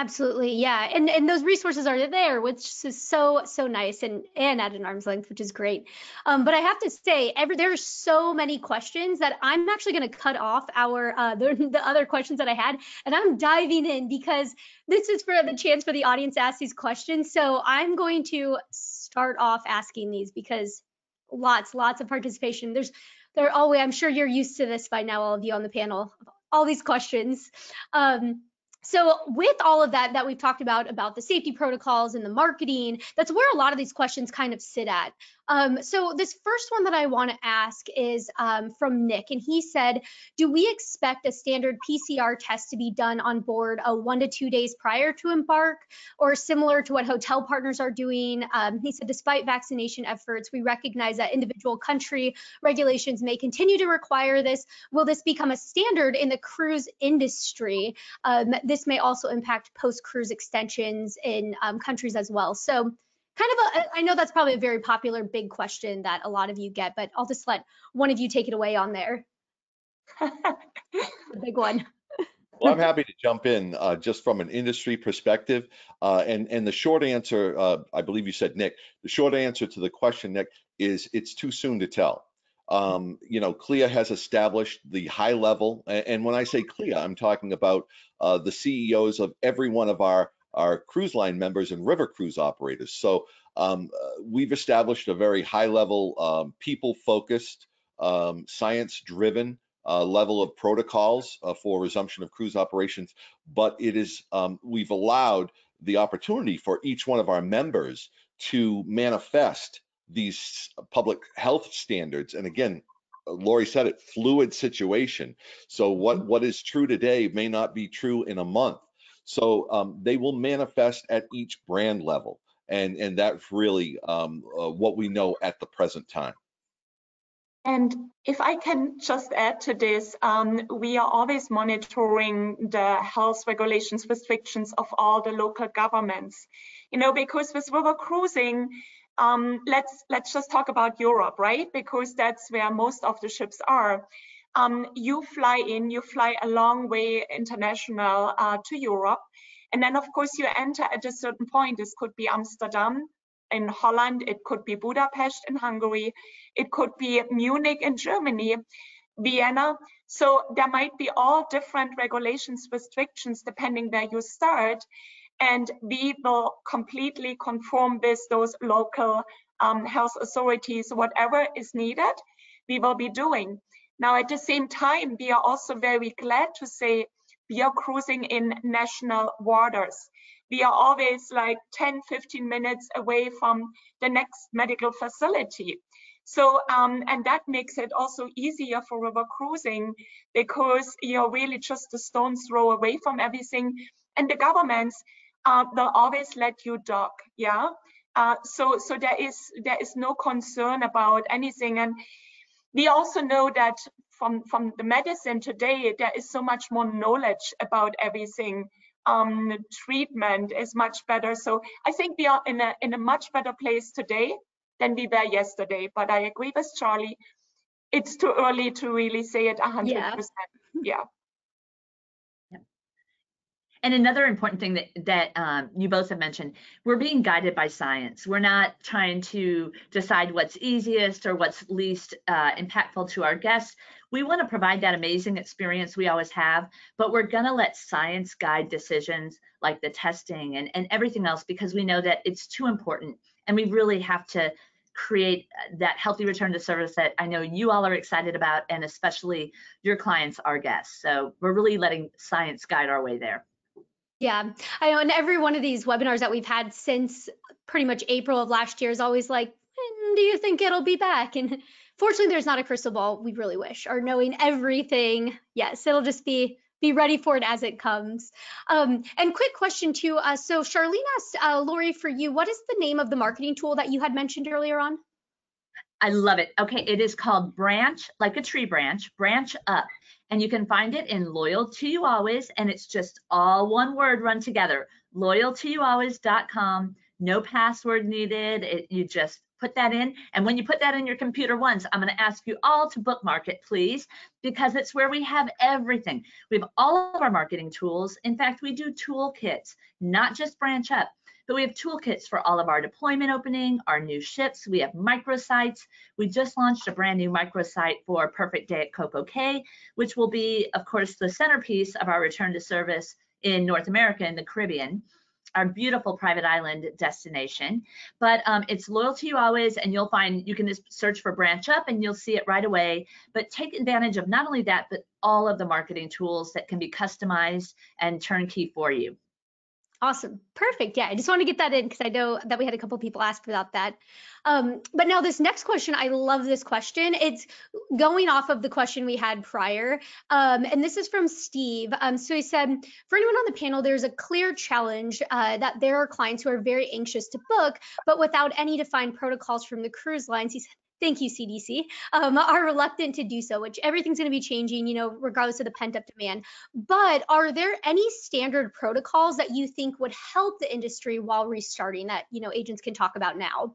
Absolutely, yeah, and and those resources are there, which is so so nice, and and at an arm's length, which is great. Um, but I have to say, every there are so many questions that I'm actually going to cut off our uh, the, the other questions that I had, and I'm diving in because this is for the chance for the audience to ask these questions. So I'm going to start off asking these because lots lots of participation. There's there always I'm sure you're used to this by now, all of you on the panel, all these questions. Um, so with all of that that we've talked about about the safety protocols and the marketing that's where a lot of these questions kind of sit at. Um, so this first one that i want to ask is um, from nick and he said do we expect a standard pcr test to be done on board a one to two days prior to embark or similar to what hotel partners are doing? Um, he said despite vaccination efforts we recognize that individual country regulations may continue to require this. Will this become a standard in the cruise industry? Um, this may also impact post-cruise extensions in um, countries as well. So kind of a, I know that's probably a very popular big question that a lot of you get, but I'll just let one of you take it away on there. the big one. well, I'm happy to jump in uh, just from an industry perspective. Uh, and, and the short answer, uh, I believe you said, Nick, the short answer to the question, Nick, is it's too soon to tell. Um, you know, CLIA has established the high level, and when I say CLIA, I'm talking about uh, the CEOs of every one of our our cruise line members and river cruise operators. So um, uh, we've established a very high level, um, people focused, um, science driven uh, level of protocols uh, for resumption of cruise operations. But it is um, we've allowed the opportunity for each one of our members to manifest these public health standards. And again, Lori said it, fluid situation. So what, mm-hmm. what is true today may not be true in a month. So um, they will manifest at each brand level. And, and that's really um, uh, what we know at the present time. And if I can just add to this, um, we are always monitoring the health regulations, restrictions of all the local governments. You know, because with river cruising, um, let's let's just talk about Europe, right? Because that's where most of the ships are. Um, you fly in, you fly a long way international uh, to Europe, and then of course you enter at a certain point. This could be Amsterdam in Holland, it could be Budapest in Hungary, it could be Munich in Germany, Vienna. So there might be all different regulations, restrictions depending where you start and we will completely conform with those local um, health authorities, whatever is needed, we will be doing. Now, at the same time, we are also very glad to say we are cruising in national waters. We are always like 10, 15 minutes away from the next medical facility. So, um, and that makes it also easier for river cruising because you're really just a stone's throw away from everything. And the governments uh, will always let you dock, yeah? Uh, so, so there is there is no concern about anything. And we also know that from, from the medicine today, there is so much more knowledge about everything. Um, treatment is much better. So I think we are in a, in a much better place today than we were yesterday. But I agree with Charlie. It's too early to really say it 100%. Yeah. yeah. And another important thing that, that um, you both have mentioned, we're being guided by science. We're not trying to decide what's easiest or what's least uh, impactful to our guests. We want to provide that amazing experience we always have, but we're going to let science guide decisions like the testing and, and everything else because we know that it's too important. And we really have to create that healthy return to service that I know you all are excited about, and especially your clients, our guests. So we're really letting science guide our way there. Yeah, I know. And every one of these webinars that we've had since pretty much April of last year is always like, do you think it'll be back? And fortunately, there's not a crystal ball. We really wish, or knowing everything. Yes, it'll just be be ready for it as it comes. Um, and quick question too. Uh, so Charlene asked uh, Lori for you, what is the name of the marketing tool that you had mentioned earlier on? I love it. Okay, it is called Branch, like a tree branch, Branch Up and you can find it in Loyal to You Always, and it's just all one word run together. Loyaltoyoualways.com. No password needed. It, you just put that in. And when you put that in your computer once, I'm going to ask you all to bookmark it, please, because it's where we have everything. We have all of our marketing tools. In fact, we do toolkits, not just branch up. But we have toolkits for all of our deployment opening, our new ships. We have microsites. We just launched a brand new microsite for Perfect Day at CocoCay, which will be, of course, the centerpiece of our return to service in North America and the Caribbean our beautiful private island destination. But um, it's loyal to you always, and you'll find you can just search for Branch Up and you'll see it right away. But take advantage of not only that, but all of the marketing tools that can be customized and turnkey for you. Awesome. Perfect. Yeah, I just want to get that in because I know that we had a couple people ask about that. Um, but now this next question, I love this question. It's going off of the question we had prior. Um, and this is from Steve. Um, so he said, for anyone on the panel, there's a clear challenge uh, that there are clients who are very anxious to book, but without any defined protocols from the cruise lines. He said, thank you, CDC, um, are reluctant to do so, which everything's going to be changing, you know, regardless of the pent up demand. But are there any standard protocols that you think would help the industry while restarting that, you know, agents can talk about now?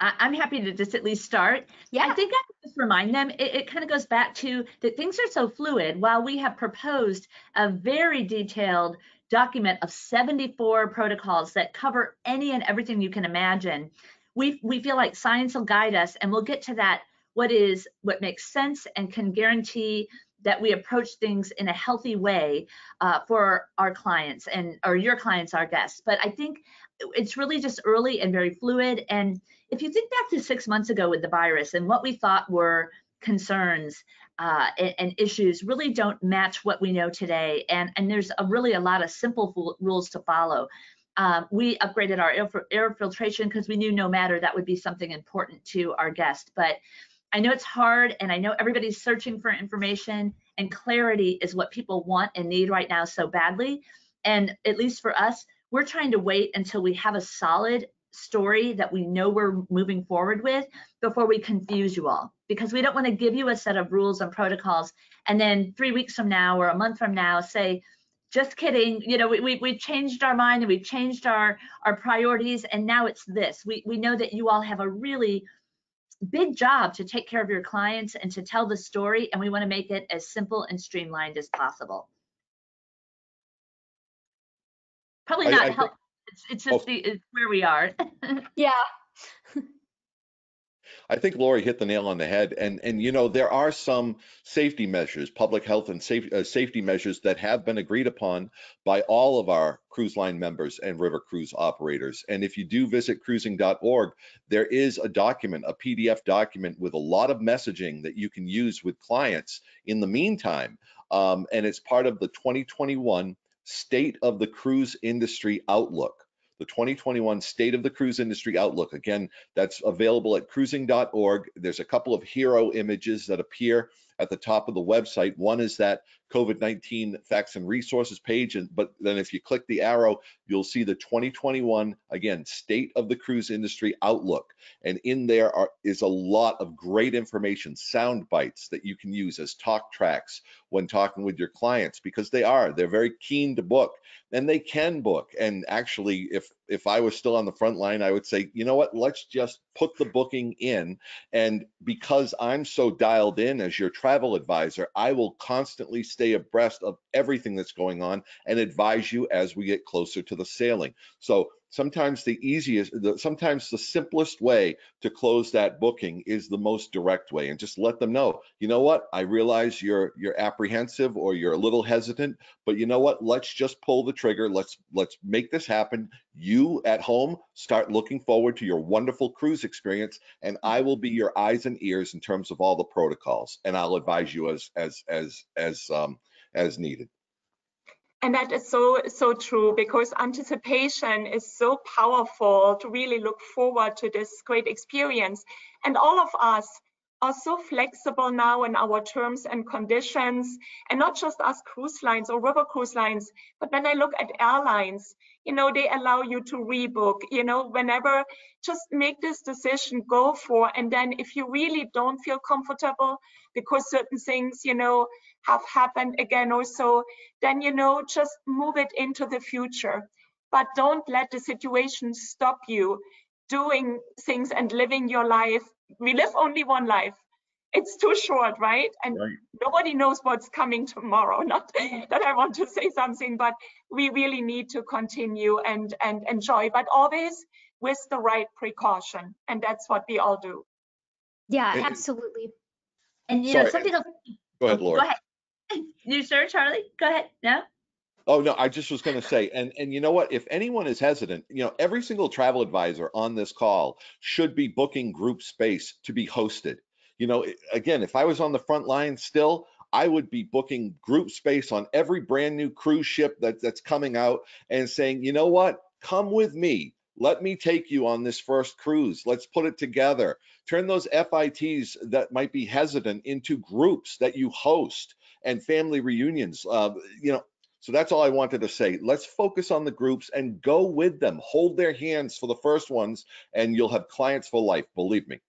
I'm happy to just at least start. Yeah. I think I just remind them, it, it kind of goes back to that things are so fluid. While we have proposed a very detailed document of 74 protocols that cover any and everything you can imagine. We, we feel like science will guide us and we'll get to that what is what makes sense and can guarantee that we approach things in a healthy way uh, for our clients and or your clients our guests but i think it's really just early and very fluid and if you think back to six months ago with the virus and what we thought were concerns uh, and, and, issues really don't match what we know today. And, and there's a, really a lot of simple rules to follow. Um, we upgraded our air, air filtration because we knew no matter that would be something important to our guest. But I know it's hard and I know everybody's searching for information and clarity is what people want and need right now so badly. And at least for us, we're trying to wait until we have a solid story that we know we're moving forward with before we confuse you all. Because we don't want to give you a set of rules and protocols and then three weeks from now or a month from now say just kidding you know we, we, we've changed our mind and we've changed our our priorities and now it's this. We, we know that you all have a really big job to take care of your clients and to tell the story and we want to make it as simple and streamlined as possible. Probably not I, I help it's, it's just the, it's where we are yeah I think Lori hit the nail on the head. And, and you know, there are some safety measures, public health and safe, uh, safety measures that have been agreed upon by all of our cruise line members and river cruise operators. And if you do visit cruising.org, there is a document, a PDF document with a lot of messaging that you can use with clients in the meantime. Um, and it's part of the 2021 State of the Cruise Industry Outlook the 2021 State of the Cruise Industry Outlook. Again, that's available at cruising.org. There's a couple of hero images that appear at the top of the website. One is that COVID-19 facts and resources page, and but then if you click the arrow, you'll see the 2021 again state of the cruise industry outlook, and in there are, is a lot of great information, sound bites that you can use as talk tracks when talking with your clients because they are they're very keen to book and they can book. And actually, if if I was still on the front line, I would say, you know what, let's just put the booking in. And because I'm so dialed in as your travel advisor, I will constantly stay abreast of everything that's going on and advise you as we get closer to the sailing. So sometimes the easiest, the, sometimes the simplest way to close that booking is the most direct way and just let them know, you know what, I realize you're you're apprehensive or you're a little hesitant, but you know what, let's just pull the trigger. Let's let's make this happen. You at home start looking forward to your wonderful cruise experience and I will be your eyes and ears in terms of all the protocols and I'll advise you as as as as um as needed. And that is so, so true because anticipation is so powerful to really look forward to this great experience. And all of us are so flexible now in our terms and conditions, and not just us cruise lines or river cruise lines, but when I look at airlines, you know, they allow you to rebook, you know, whenever, just make this decision, go for, and then if you really don't feel comfortable because certain things, you know, have happened again or so, then, you know, just move it into the future. But don't let the situation stop you doing things and living your life. We live only one life. It's too short, right? And right. nobody knows what's coming tomorrow. Not that I want to say something, but we really need to continue and, and enjoy, but always with the right precaution. And that's what we all do. Yeah, absolutely. And you Sorry. know, something else. Go ahead, oh, Laura. Go ahead. You sure, Charlie? Go ahead. No? Oh no, I just was going to say, and and you know what? If anyone is hesitant, you know, every single travel advisor on this call should be booking group space to be hosted. You know, again, if I was on the front line still, I would be booking group space on every brand new cruise ship that that's coming out and saying, you know what? Come with me. Let me take you on this first cruise. Let's put it together. Turn those FITs that might be hesitant into groups that you host and family reunions. Uh, you know, so that's all I wanted to say. Let's focus on the groups and go with them. Hold their hands for the first ones, and you'll have clients for life. Believe me.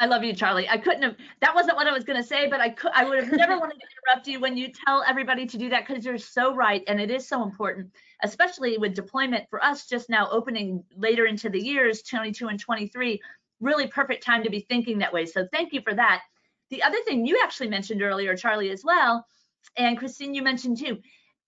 I love you, Charlie. I couldn't have. That wasn't what I was going to say, but I could. I would have never wanted to interrupt you when you tell everybody to do that because you're so right, and it is so important, especially with deployment for us just now opening later into the years, 22 and 23. Really perfect time to be thinking that way. So thank you for that. The other thing you actually mentioned earlier, Charlie, as well, and Christine, you mentioned too,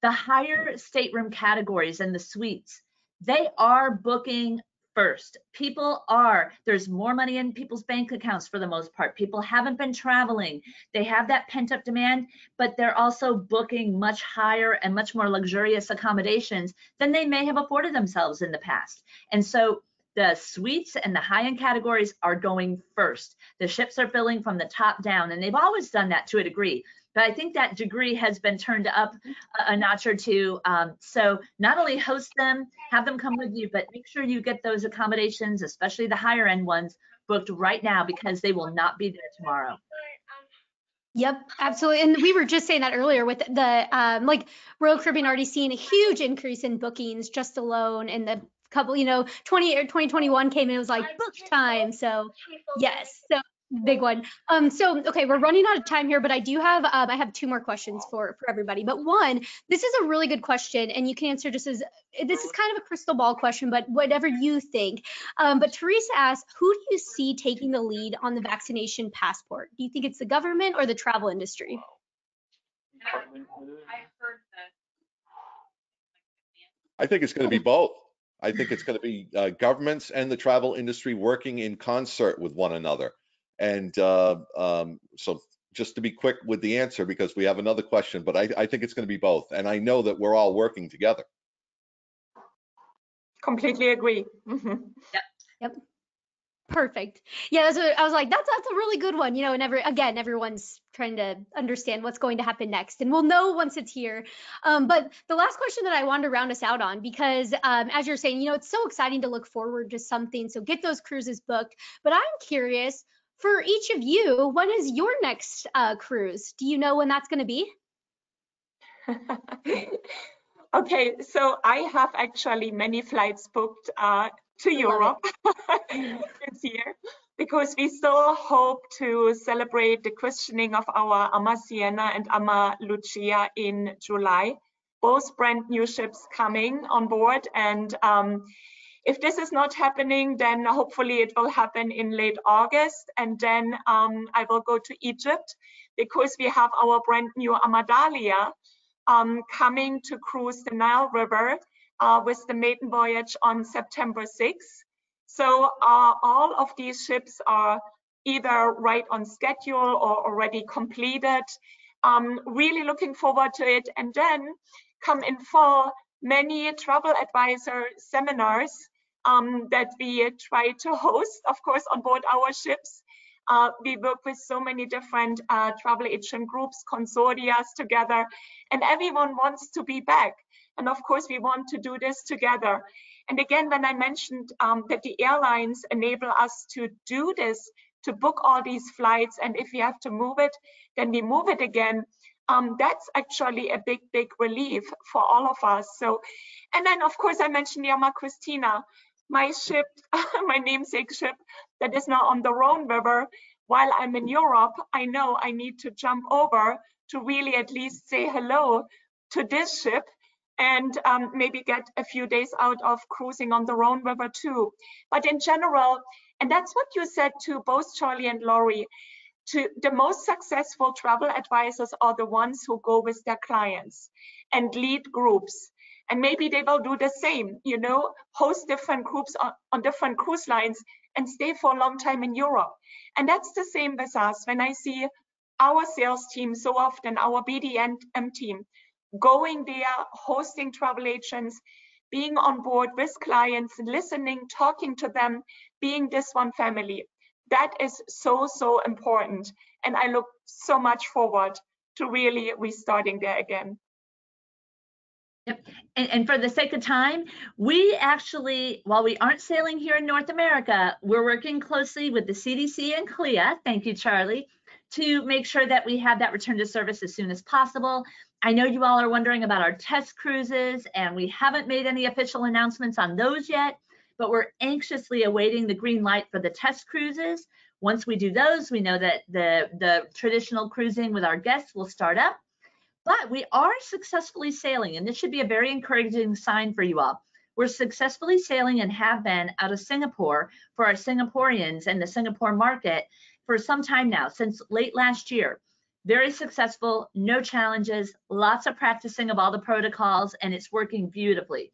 the higher stateroom categories and the suites, they are booking first. People are, there's more money in people's bank accounts for the most part. People haven't been traveling. They have that pent up demand, but they're also booking much higher and much more luxurious accommodations than they may have afforded themselves in the past. And so the suites and the high-end categories are going first. The ships are filling from the top down, and they've always done that to a degree. But I think that degree has been turned up a, a notch or two. Um, so not only host them, have them come with you, but make sure you get those accommodations, especially the higher end ones, booked right now because they will not be there tomorrow. Yep, absolutely. And we were just saying that earlier with the um, like Royal Caribbean already seeing a huge increase in bookings just alone in the couple, you know, 20 or 2021 came and it was like book time. So yes, so big one. Um, so okay, we're running out of time here, but I do have um, I have two more questions for for everybody. But one, this is a really good question, and you can answer just as this is kind of a crystal ball question, but whatever you think. Um, but Teresa asks, who do you see taking the lead on the vaccination passport? Do you think it's the government or the travel industry? I think it's going to be both. I think it's going to be uh, governments and the travel industry working in concert with one another. And uh, um, so just to be quick with the answer, because we have another question, but I, I think it's going to be both. And I know that we're all working together. Completely agree. Mhm. Perfect. Yeah, that's what I was like. That's that's a really good one, you know. And every again, everyone's trying to understand what's going to happen next, and we'll know once it's here. Um, but the last question that I wanted to round us out on, because um, as you're saying, you know, it's so exciting to look forward to something. So get those cruises booked. But I'm curious for each of you, when is your next uh, cruise? Do you know when that's going to be? Okay, so I have actually many flights booked uh, to Europe this year because we still hope to celebrate the christening of our Ama Siena and Ama Lucia in July. Both brand new ships coming on board. And um, if this is not happening, then hopefully it will happen in late August. And then um, I will go to Egypt because we have our brand new Ama Dahlia um, coming to cruise the Nile River uh, with the maiden voyage on September 6th. So uh, all of these ships are either right on schedule or already completed. Um, really looking forward to it. And then come in fall, many travel advisor seminars um, that we try to host, of course, on board our ships. Uh, we work with so many different uh, travel agent groups, consortia together, and everyone wants to be back. And of course, we want to do this together. And again, when I mentioned um, that the airlines enable us to do this, to book all these flights, and if we have to move it, then we move it again. Um, that's actually a big, big relief for all of us. So, and then of course I mentioned Ama Kristina, my ship, my namesake ship that is now on the Rhone River. While I'm in Europe, I know I need to jump over to really at least say hello to this ship and um, maybe get a few days out of cruising on the Rhone River too. But in general, and that's what you said to both Charlie and Lori, to the most successful travel advisors are the ones who go with their clients and lead groups. And maybe they will do the same, you know, host different groups on, on different cruise lines and stay for a long time in Europe. And that's the same with us. When I see our sales team so often, our BDM team, going there, hosting travel agents, being on board with clients, listening, talking to them, being this one family. That is so, so important. And I look so much forward to really restarting there again. Yep. And, and, for the sake of time, we actually, while we aren't sailing here in North America, we're working closely with the CDC and CLIA, thank you, Charlie, to make sure that we have that return to service as soon as possible. I know you all are wondering about our test cruises, and we haven't made any official announcements on those yet, but we're anxiously awaiting the green light for the test cruises. Once we do those, we know that the, the traditional cruising with our guests will start up. But we are successfully sailing, and this should be a very encouraging sign for you all. We're successfully sailing and have been out of Singapore for our Singaporeans and the Singapore market for some time now, since late last year. Very successful, no challenges, lots of practicing of all the protocols, and it's working beautifully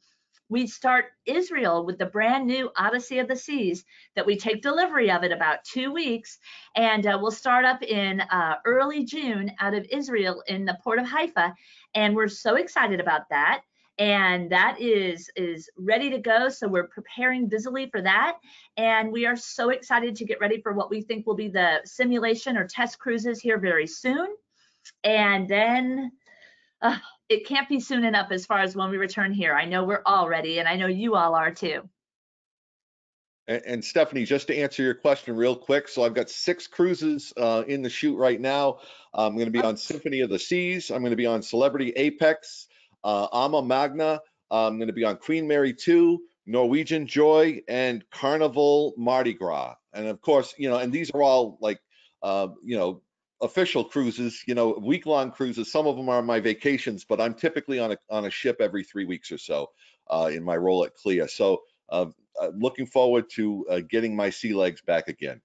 we start Israel with the brand new Odyssey of the Seas that we take delivery of in about two weeks. And uh, we'll start up in uh, early June out of Israel in the port of Haifa. And we're so excited about that. And that is is ready to go. So we're preparing busily for that. And we are so excited to get ready for what we think will be the simulation or test cruises here very soon. And then uh, it can't be soon enough as far as when we return here. I know we're all ready, and I know you all are too. And, and Stephanie, just to answer your question real quick, so I've got six cruises uh, in the chute right now. I'm going to be on Symphony of the Seas. I'm going to be on Celebrity Apex, uh, Ama Magna. I'm going to be on Queen Mary 2, Norwegian Joy, and Carnival Mardi Gras. And of course, you know, and these are all like, uh, you know, official cruises, you know, week long cruises. Some of them are my vacations, but I'm typically on a on a ship every three weeks or so uh, in my role at CLIA. So uh, uh, looking forward to uh, getting my sea legs back again.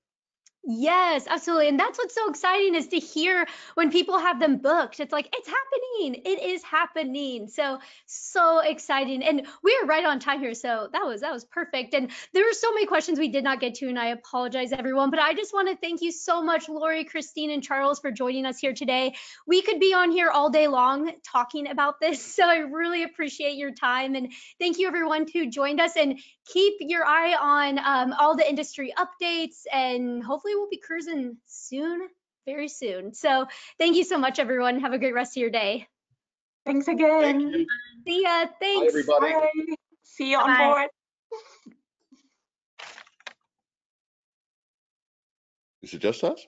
Yes, absolutely. And that's what's so exciting is to hear when people have them booked. It's like, it's happening. It is happening. So, so exciting. And we are right on time here. So that was, that was perfect. And there were so many questions we did not get to, and I apologize everyone, but I just want to thank you so much, Lori, Christine, and Charles for joining us here today. We could be on here all day long talking about this. So I really appreciate your time. And thank you everyone who joined us and keep your eye on um, all the industry updates and hopefully we'll be cruising soon, very soon. So thank you so much, everyone. Have a great rest of your day. Thanks again. you. See ya. Bye, Thanks. everybody. Bye. See you on Bye-bye. board. Is it just us?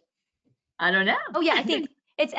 I don't know. Oh yeah, I think it's